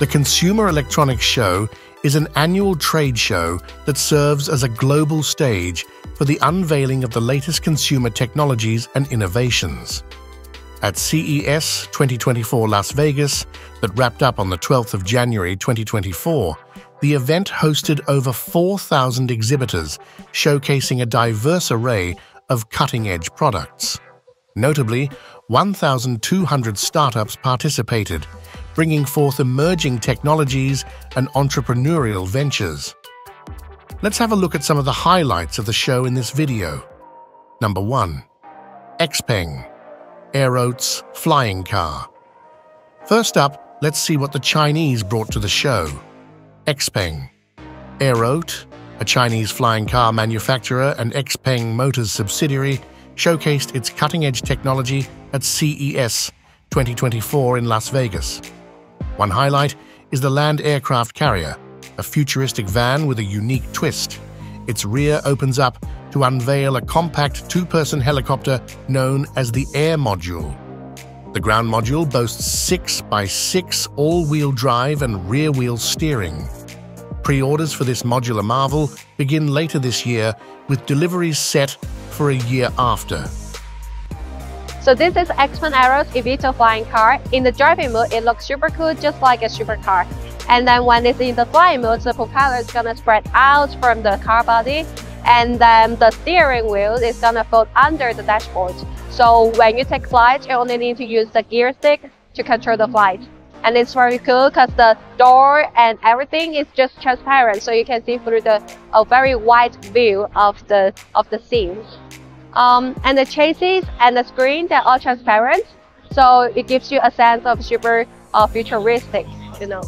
The Consumer Electronics Show is an annual trade show that serves as a global stage for the unveiling of the latest consumer technologies and innovations. At CES 2024 Las Vegas, that wrapped up on the 12th of January 2024, the event hosted over 4,000 exhibitors showcasing a diverse array of cutting-edge products. Notably, 1,200 startups participated, bringing forth emerging technologies and entrepreneurial ventures. Let's have a look at some of the highlights of the show in this video. Number 1. Xpeng AeroHT's Flying Car First up, let's see what the Chinese brought to the show. Xpeng AeroHT, a Chinese flying car manufacturer and Xpeng Motors subsidiary, showcased its cutting-edge technology at CES 2024 in Las Vegas. One highlight is the Land Aircraft Carrier, a futuristic van with a unique twist. Its rear opens up to unveil a compact two-person helicopter known as the Air Module. The ground module boasts 6 by 6 all-wheel drive and rear-wheel steering. Pre-orders for this modular marvel begin later this year, with deliveries set for a year after. So this is Xpeng AeroHT's eVTOL flying car. In the driving mode, it looks super cool, just like a supercar. And then when it's in the flying mode, the propeller is gonna spread out from the car body, and then the steering wheel is gonna fold under the dashboard. So when you take flight, you only need to use the gear stick to control the flight. And it's very cool because the door and everything is just transparent, so you can see through the a very wide view of the of the scene. Um, and the chassis and the screen, they're all transparent. So it gives you a sense of super uh, futuristic, you know.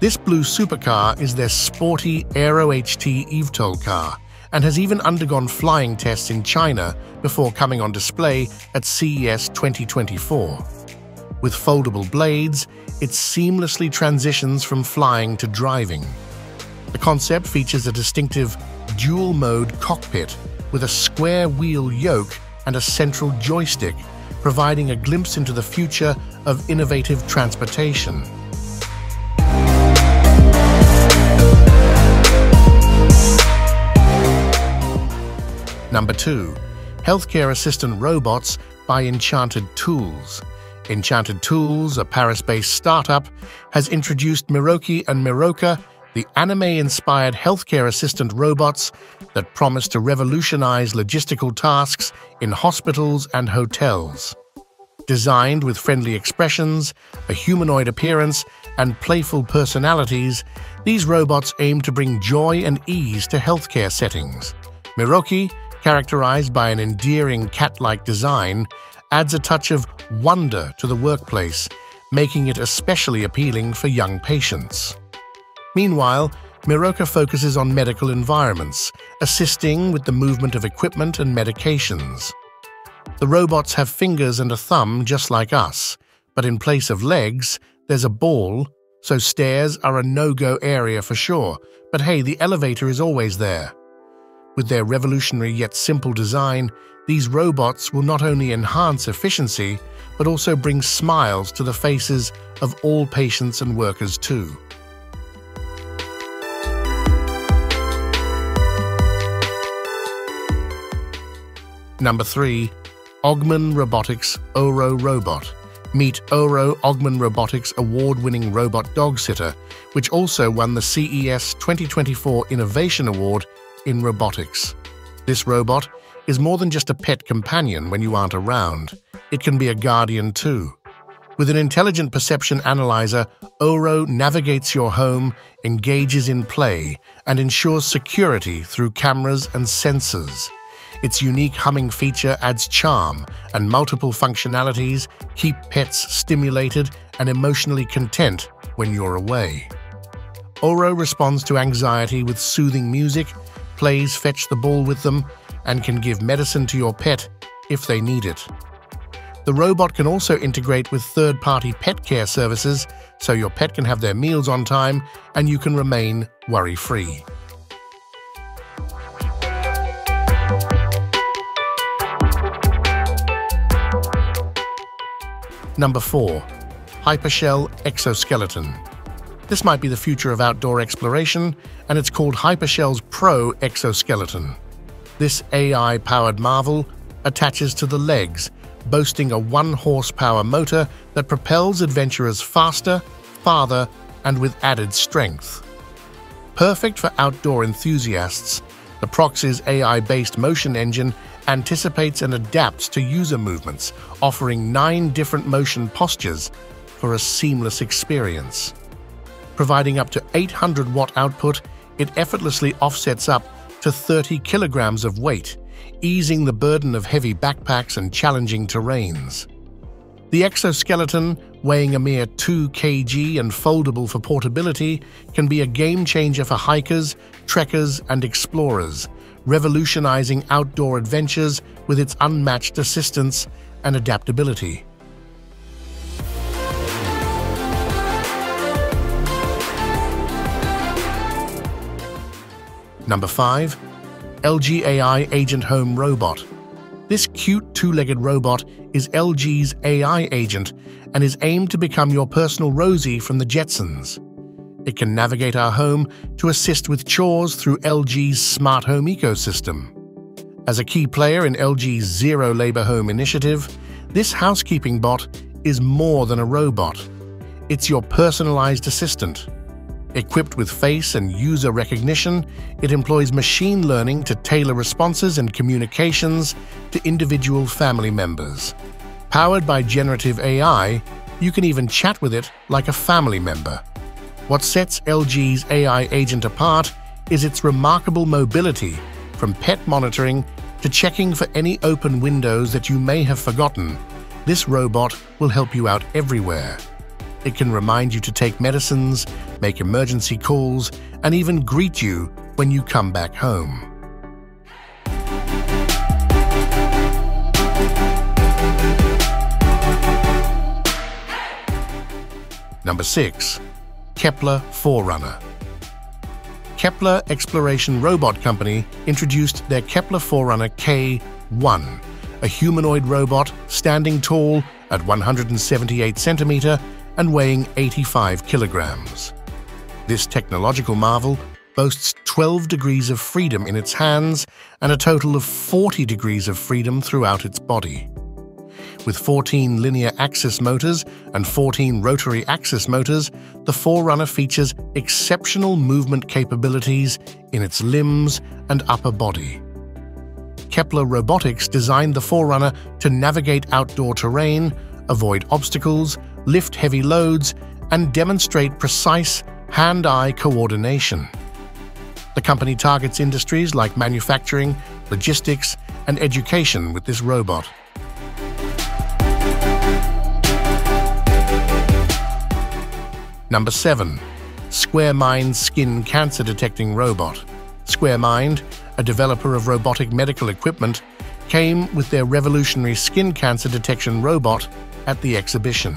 This blue supercar is their sporty Aero HT eVTOL car and has even undergone flying tests in China before coming on display at CES 2024. With foldable blades, it seamlessly transitions from flying to driving. The concept features a distinctive dual-mode cockpit with a square wheel yoke and a central joystick, providing a glimpse into the future of innovative transportation. Number 2. Healthcare Assistant Robots by Enchanted Tools. Enchanted Tools, a Paris-based startup, has introduced Miroki and Miroka the anime-inspired healthcare assistant robots that promise to revolutionize logistical tasks in hospitals and hotels. Designed with friendly expressions, a humanoid appearance, and playful personalities, these robots aim to bring joy and ease to healthcare settings. Miroki, characterized by an endearing cat-like design, adds a touch of wonder to the workplace, making it especially appealing for young patients. Meanwhile, Miroka focuses on medical environments, assisting with the movement of equipment and medications. The robots have fingers and a thumb just like us, but in place of legs, there's a ball, so stairs are a no-go area for sure, but hey, the elevator is always there. With their revolutionary yet simple design, these robots will not only enhance efficiency, but also bring smiles to the faces of all patients and workers too. Number 3. Ogmen Robotics Oro Robot. Meet Oro Ogmen Robotics award-winning robot dog sitter, which also won the CES 2024 Innovation Award in Robotics. This robot is more than just a pet companion when you aren't around. It can be a guardian too. With an intelligent perception analyzer, Oro navigates your home, engages in play, and ensures security through cameras and sensors. Its unique humming feature adds charm, and multiple functionalities keep pets stimulated and emotionally content when you're away. Oro responds to anxiety with soothing music, plays fetch the ball with them, and can give medicine to your pet if they need it. The robot can also integrate with third-party pet care services so your pet can have their meals on time and you can remain worry-free. Number 4. Hypershell Exoskeleton This might be the future of outdoor exploration, and it's called Hypershell's Pro exoskeleton. This AI-powered marvel attaches to the legs, boasting a 1-horsepower motor that propels adventurers faster, farther, and with added strength. Perfect for outdoor enthusiasts, the Pro X's AI-based motion engine anticipates and adapts to user movements, offering nine different motion postures for a seamless experience. Providing up to 800 watt output, it effortlessly offsets up to 30 kilograms of weight, easing the burden of heavy backpacks and challenging terrains. The exoskeleton, weighing a mere 2 kg and foldable for portability, can be a game changer for hikers, trekkers, and explorers, revolutionizing outdoor adventures with its unmatched assistance and adaptability. Number 5. LG AI Agent Home Robot. This cute two-legged robot is LG's AI agent and is aimed to become your personal Rosie from the Jetsons. It can navigate our home to assist with chores through LG's smart home ecosystem. As a key player in LG's Zero Labor Home initiative, this housekeeping bot is more than a robot. It's your personalized assistant. Equipped with face and user recognition, it employs machine learning to tailor responses and communications to individual family members. Powered by generative AI, you can even chat with it like a family member. What sets LG's AI agent apart is its remarkable mobility, from pet monitoring to checking for any open windows that you may have forgotten. This robot will help you out everywhere. It can remind you to take medicines, make emergency calls, and even greet you when you come back home. Number 6. Kepler Forerunner Kepler Exploration Robot Company introduced their Kepler Forerunner K-1, a humanoid robot standing tall at 178 centimeter and weighing 85 kilograms. This technological marvel boasts 12 degrees of freedom in its hands and a total of 40 degrees of freedom throughout its body. With 14 linear axis motors and 14 rotary axis motors, the Forerunner features exceptional movement capabilities in its limbs and upper body. Kepler Robotics designed the Forerunner to navigate outdoor terrain, avoid obstacles, lift heavy loads, and demonstrate precise hand-eye coordination. The company targets industries like manufacturing, logistics, and education with this robot. Number 7. SquareMind Skin Cancer Detecting Robot. SquareMind, a developer of robotic medical equipment, came with their revolutionary skin cancer detection robot at the exhibition.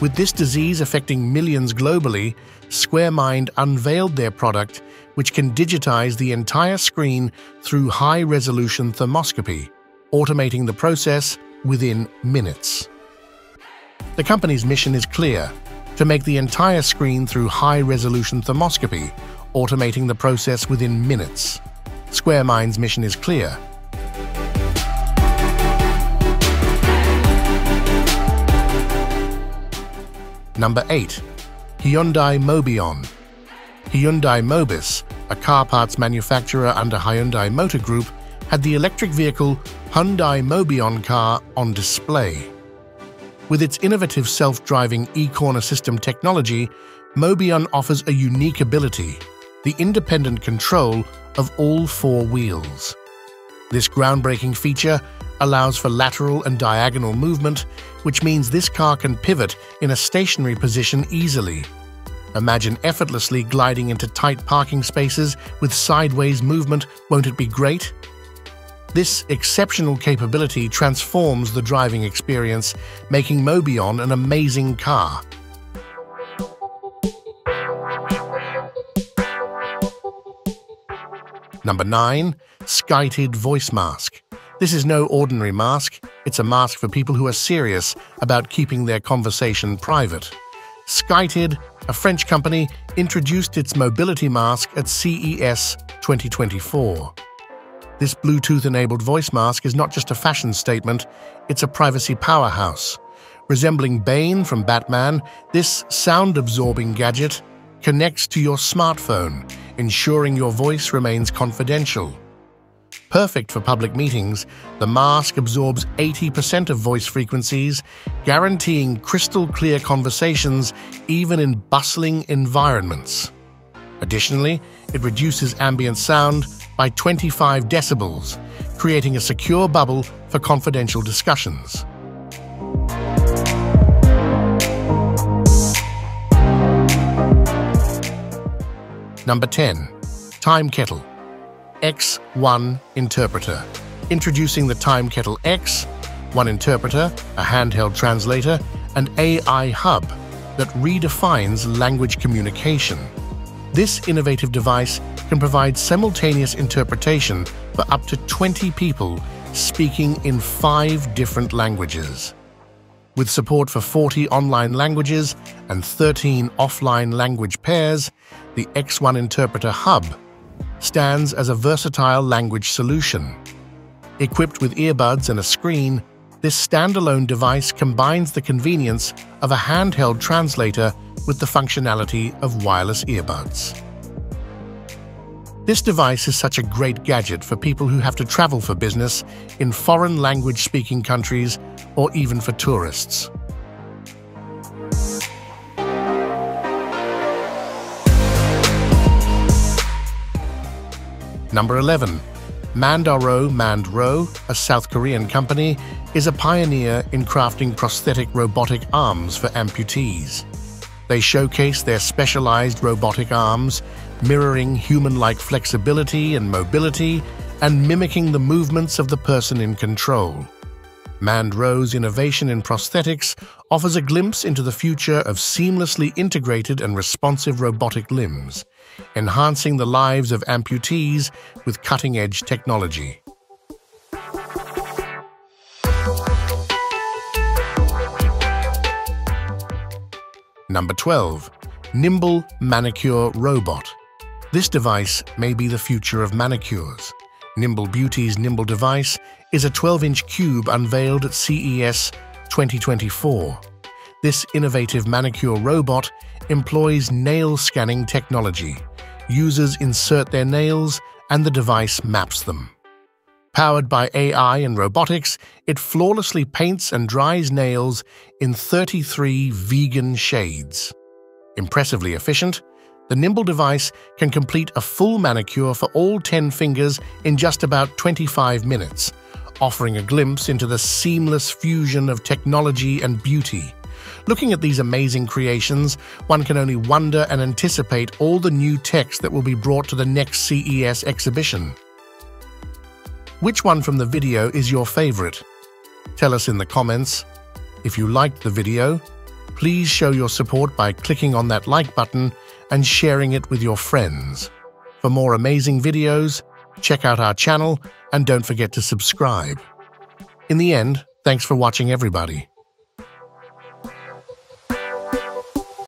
With this disease affecting millions globally, SquareMind unveiled their product, which can digitize the entire screen through high-resolution dermoscopy, automating the process within minutes. The company's mission is clear to make the entire screen through high-resolution dermoscopy, automating the process within minutes. SquareMind's mission is clear Number 8. Hyundai Mobion Hyundai Mobis, a car parts manufacturer under Hyundai Motor Group, had the electric vehicle Hyundai Mobion car on display. With its innovative self-driving e-corner system technology, Mobion offers a unique ability, the independent control of all four wheels. This groundbreaking feature allows for lateral and diagonal movement, which means this car can pivot in a stationary position easily. Imagine effortlessly gliding into tight parking spaces with sideways movement, won't it be great? This exceptional capability transforms the driving experience, making Mobion an amazing car. Number 9. Skyted Voice Mask this is no ordinary mask, it's a mask for people who are serious about keeping their conversation private. Skyted a French company, introduced its mobility mask at CES 2024. This Bluetooth-enabled voice mask is not just a fashion statement, it's a privacy powerhouse. Resembling Bane from Batman, this sound-absorbing gadget connects to your smartphone, ensuring your voice remains confidential. Perfect for public meetings, the mask absorbs 80% of voice frequencies, guaranteeing crystal clear conversations even in bustling environments. Additionally, it reduces ambient sound by 25 decibels, creating a secure bubble for confidential discussions. Number 10. Time Kettle X1 Interpreter. Introducing the Time Kettle X, one interpreter, a handheld translator, and AI hub that redefines language communication. This innovative device can provide simultaneous interpretation for up to 20 people speaking in five different languages. With support for 40 online languages and 13 offline language pairs, the X1 Interpreter Hub stands as a versatile language solution. Equipped with earbuds and a screen, this standalone device combines the convenience of a handheld translator with the functionality of wireless earbuds. This device is such a great gadget for people who have to travel for business in foreign language-speaking countries or even for tourists. Number 11. Mandaro Mandro, a South Korean company, is a pioneer in crafting prosthetic robotic arms for amputees. They showcase their specialized robotic arms, mirroring human-like flexibility and mobility and mimicking the movements of the person in control. Mandro's innovation in prosthetics offers a glimpse into the future of seamlessly integrated and responsive robotic limbs, enhancing the lives of amputees with cutting-edge technology. Number 12. Nimble Manicure Robot. This device may be the future of manicures. Nimble Beauty's Nimble device is a 12-inch cube unveiled at CES 2024. This innovative manicure robot employs nail scanning technology. Users insert their nails and the device maps them. Powered by AI and robotics, it flawlessly paints and dries nails in 33 vegan shades. Impressively efficient, the Nimble device can complete a full manicure for all 10 fingers in just about 25 minutes, offering a glimpse into the seamless fusion of technology and beauty. Looking at these amazing creations, one can only wonder and anticipate all the new techs that will be brought to the next CES exhibition. Which one from the video is your favorite? Tell us in the comments. If you liked the video, please show your support by clicking on that like button and sharing it with your friends. For more amazing videos, check out our channel and don't forget to subscribe. In the end, thanks for watching everybody.